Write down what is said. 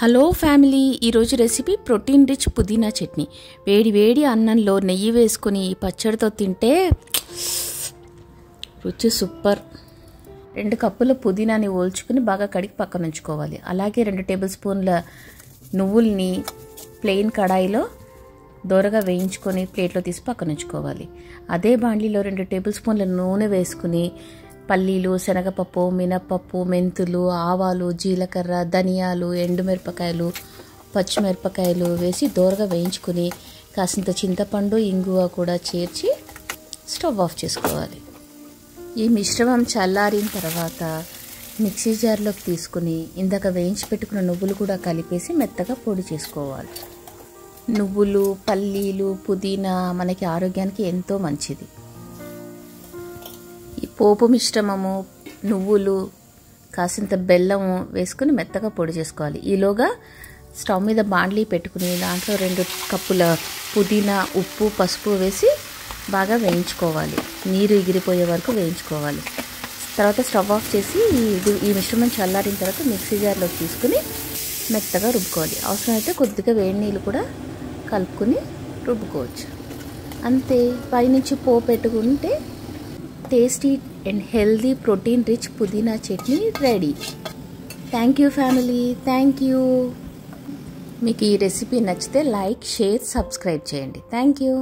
Hello family ఈరోజు recipe protein rich పుదీనా చట్నీ. వేడి వేడి అన్నంలో నెయ్యి వేసుకొని ఈ పచ్చడితో తింటే రుచి సూపర్. రెండు కప్పుల పుదీనాని ఓల్చుకుని బాగా కడిగి పక్కన ఉంచుకోవాలి. అలాగే రెండు టేబుల్ స్పూన్ల నువ్వుల్ని ప్లెయిన్ కడాయిలో దోరగా వేయించుకొని ప్లేట్లో తీసి పక్కన ఉంచుకోవాలి. అదే బాండ్లీలో రెండు టేబుల్ స్పూన్ల నూనె వేసుకుని పల్లీలు శనగపప్పు మినప్పప్పు మెంతులు ఆవాలు జీలకర్ర ధనియాలు ఎండుమిరపకాయలు పచ్చిమిరపకాయలు వేసి దోరగా వేయించుకుని కాసింత చింతపండు ఇంగువ కూడా చేర్చి స్టవ్ ఆఫ్ చేసుకోవాలి. ఈ మిశ్రమం చల్లారిన తర్వాత మిక్సీ జార్లోకి తీసుకుని ఇందాక వేయించి పెట్టుకున్న నువ్వులు కూడా కలిపేసి మెత్తగా పొడి చేసుకోవాలి. నువ్వులు పల్లీలు పుదీనా మనకి ఆరోగ్యానికి ఎంతో మంచిది. పోపు మిశ్రమము నువ్వులు కాసింత బెల్లము వేసుకుని మెత్తగా పొడి చేసుకోవాలి. ఈలోగా స్టవ్ మీద బాండ్లీ పెట్టుకుని దాంట్లో రెండు కప్పుల పుదీనా ఉప్పు పసుపు వేసి బాగా వేయించుకోవాలి. నీరు ఎగిరిపోయే వరకు వేయించుకోవాలి. తర్వాత స్టవ్ ఆఫ్ చేసి ఇది ఈ మిశ్రమం చల్లారిన తర్వాత మిక్సీ జార్లోకి తీసుకుని మెత్తగా రుబ్బుకోవాలి. అవసరమైతే కొద్దిగా వేడి నీళ్ళు కూడా కలుపుకొని రుబ్బుకోవచ్చు. అంతే. పైనుంచి పో పెట్టుకుంటే tasty and healthy protein rich పుదీనా chutney ready thank you family thank you మీకు ఈ రెసిపీ నచ్చితే లైక్ షేర్ సబ్స్క్రైబ్ చేయండి. Thank you